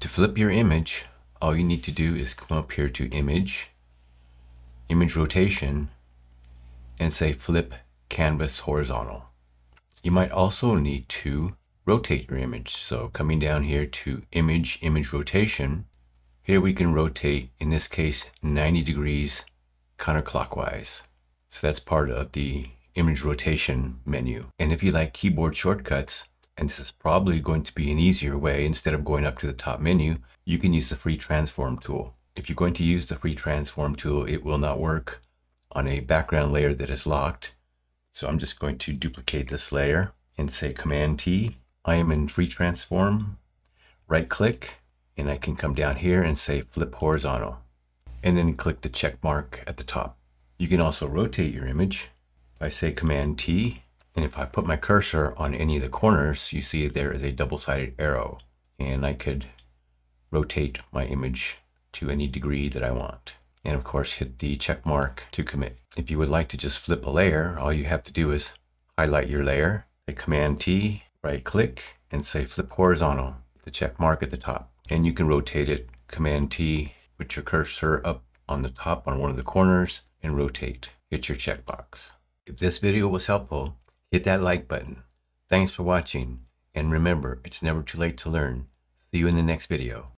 To flip your image, all you need to do is come up here to Image, Image Rotation, and say Flip Canvas Horizontal. You might also need to rotate your image. So coming down here to Image, Image Rotation, here we can rotate, in this case, 90 degrees counterclockwise. So that's part of the image rotation menu. And if you like keyboard shortcuts, and this is probably going to be an easier way, instead of going up to the top menu, you can use the free transform tool. If you're going to use the free transform tool, it will not work on a background layer that is locked. So I'm just going to duplicate this layer and say Command T. I am in free transform, right click, and I can come down here and say flip horizontal and then click the check mark at the top. You can also rotate your image. I say Command T, and if I put my cursor on any of the corners, you see there is a double-sided arrow, and I could rotate my image to any degree that I want. And of course, hit the check mark to commit. If you would like to just flip a layer, all you have to do is highlight your layer, hit Command T, right click, and say flip horizontal, the check mark at the top. And you can rotate it, Command T, put your cursor up on the top on one of the corners and rotate. Hit your checkbox. If this video was helpful, hit that like button. Thanks for watching, and remember, it's never too late to learn. See you in the next video.